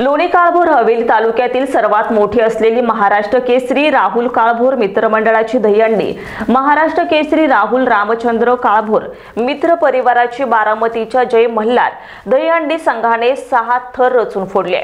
लोणी काळभोर हवेली तालुक्यातील सर्वात मोठी असलेली महाराष्ट्र केसरी राहुल काळभोर मित्रमंडळाची दहीहंडी. महाराष्ट्र केसरी राहुल रामचंद्र काळभोर मित्र परिवाराची बारामतीच्या जय मल्हार दहीहंडी संघाने सहा थर रचून फोडले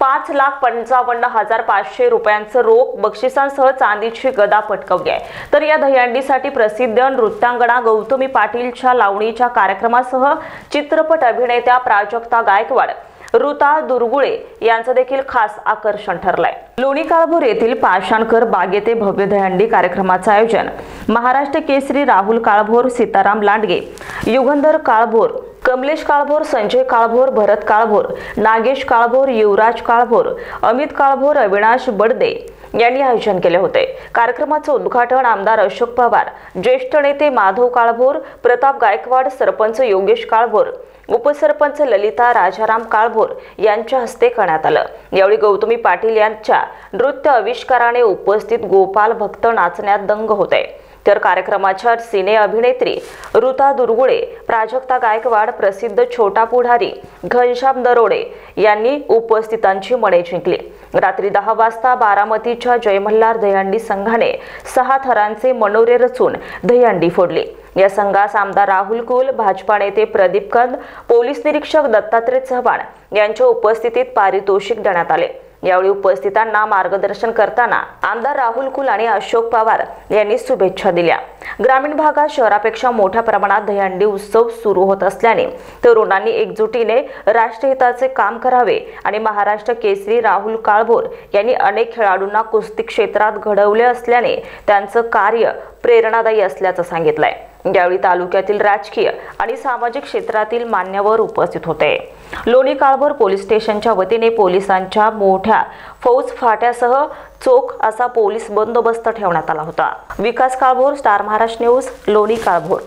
पाच लाख पंचावन्न हजार पाचशे रुपयांचं रोख बक्षिसांसह चांदीची गदा पटकवली आहे. तर या दहीहंडीसाठी प्रसिद्ध नृत्यांगणा गौतमी पाटीलच्या लावणीच्या कार्यक्रमासह चित्रपट अभिनेत्या प्राजक्ता गायकवाड ऋता दुर्गुळे यांचं देखील खास आकर्षण ठरलंय. लोणी काळभोर येथील पाषाणकर बागेते भव्य दहंडी कार्यक्रमाचं आयोजन. महाराष्ट्र केसरी राहुल काळभोर सीताराम लांडगे युगंधर काळभोर कमलेश काळभोर संजय काळभोर भरत काळभोर नागेश काळभोर युवराज काळभोर अमित काळभोर अविनाश बडदे यांनी आयोजन केले होते. कार्यक्रमाचं उद्घाटन आमदार अशोक पवार ज्येष्ठ नेते माधव काळभोर प्रताप गायकवाड सरपंच योगेश काळभोर उपसरपंच ललिता राजाराम काळभोर यांच्या हस्ते करण्यात आलं. यावेळी गौतमी पाटील यांच्या नृत्य आविष्काराने उपस्थित गोपाल भक्त नाचण्यात दंग होते. तर कार्यक्रमाच्या सिने अभिनेत्री ऋता दुर्गुळे प्राजक्ता गायकवाड प्रसिद्ध छोटा पुढारी घनश्याम दरोडे यांनी उपस्थितांची मने जिंकली. रात्री दहा वाजता बारामतीच्या जयमल्हार दहीहंडी संघाने सहा थरांचे मनोरे रचून दहीहंडी फोडली. या संघास आमदार राहुल कुल भाजपा नेते प्रदीप कंद पोलीस निरीक्षक दत्तात्रय चव्हाण यांच्या उपस्थितीत पारितोषिक देण्यात आले. यावेळी उपस्थितांना मार्गदर्शन करताना आमदार राहुल कुल आणि अशोक पवार यांनी शुभेच्छा दिल्या. ग्रामीण भागात शहरापेक्षा मोठ्या प्रमाणात दहीहंडी उत्सव सुरू होत असल्याने तरुणांनी एकजुटीने राष्ट्रहिताचे काम करावे आणि महाराष्ट्र केसरी राहुल काळभोर यांनी अनेक खेळाडूंना कुस्ती क्षेत्रात घडवले असल्याने त्यांचं कार्य प्रेरणादायी असल्याचं सांगितलंय. यावेळी तालुक्यातील राजकीय आणि सामाजिक क्षेत्रातील मान्यवर उपस्थित होते. लोणी काळभोर पोलीस स्टेशनच्या वतीने पोलिसांच्या मोठ्या फौज फाट्यासह चोख असा पोलीस बंदोबस्त ठेवण्यात आला होता. Vikas Kalbhor star Maharashtra news Loni Kalbhor.